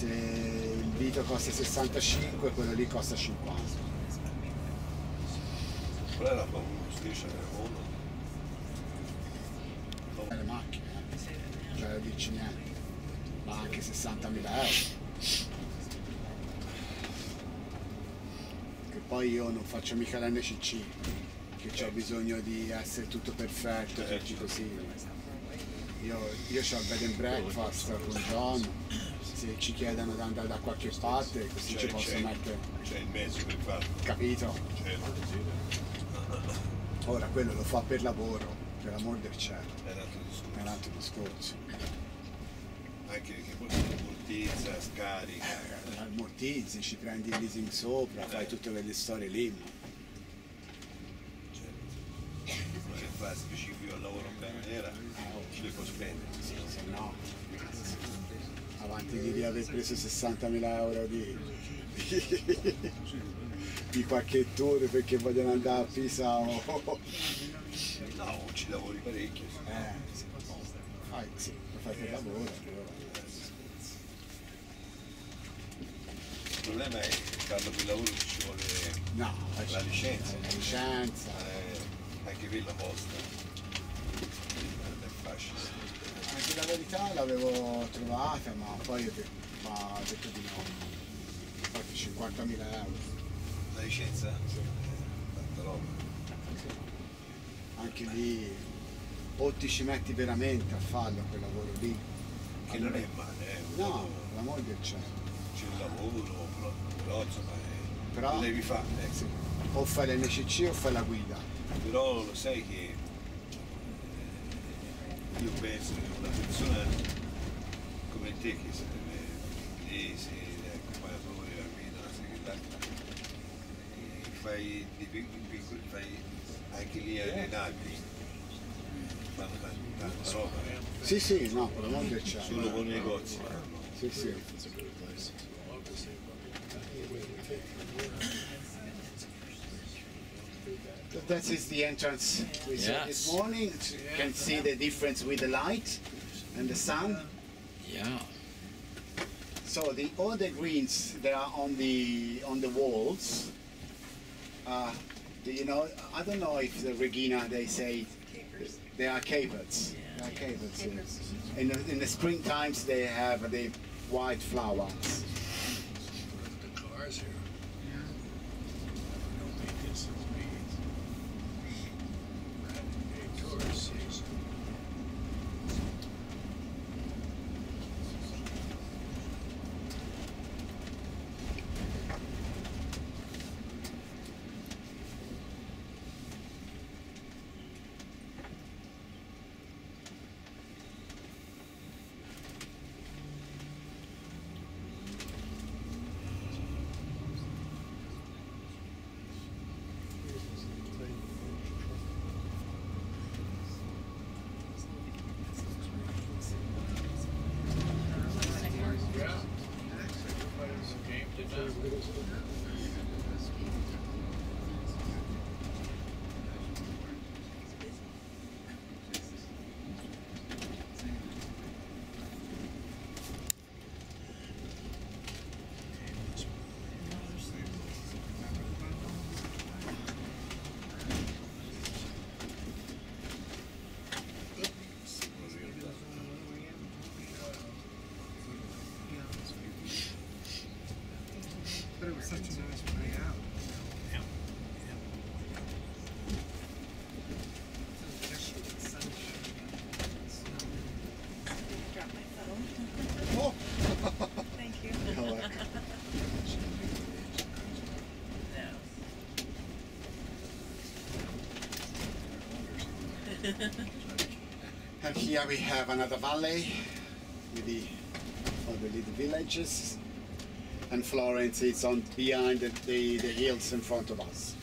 Se il Vito costa 65, quello lì costa 50. Qual è la? Striscia nel mondo? Le macchine, cioè dici niente. Ma anche 60.000 euro. Che poi io non faccio mica l'NCC, che ho bisogno di essere tutto perfetto, tutti così. Io, io ho il bed and breakfast con John, se ci chiedono di andare da qualche parte, così ci C'è- posso c'è- mettere, C'è il mezzo per farlo. capito? Certo. Ora quello lo fa per lavoro, per amor del cielo, È un altro discorso. Anche perché poi ammortizza, scarica. Eh, ammortizzi, ci prendi il leasing sopra, fai tutte quelle storie lì. Certo. Non è che fa specifico al lavoro in camera, ci le può spendere. Se no, avanti di aver preso 60.000 euro di, di qualche tour perché vogliono andare a Pisa o... No, ci lavori parecchio. Eh, sì, fai, sì, fai per lavoro. però. Il problema è che farlo per lavoro ci vuole No, la licenza. La licenza. Eh, anche quella posta. Facile. Anche la verità l'avevo trovata, ma poi ho detto, ho di no. Infatti 50.000 euro. La licenza? Eh, tanta roba. Anche lì o ti ci metti veramente a farlo quel lavoro lì. Che non è male, eh. No, l'amore del cielo. C'è il lavoro, però, però insomma eh, Però- devi fare. eh. Sì. O fai l'NCC o fai la guida. Però lo sai che io penso che una persona come te che sarebbe inglese, accompagnatore, la guida, la segretaria, fai, dei piccoli, fai anche lì alle navi, fanno tanta, roba, eh. Sì, sì, no, per l'amore del cielo. solo con i negozi. Sì, sì. That is the entrance we saw this morning. You can see the difference with the light and the sun. Yeah. So the all the greens that are on the on the walls, uh, do you know? I don't know if the Regina they say they are capers. They are capers. yes. In the, in the spring times they have the white flowers. The cars here. No And here we have another valley with the all the little villages. And Florence is on behind the, the, the hills in front of us.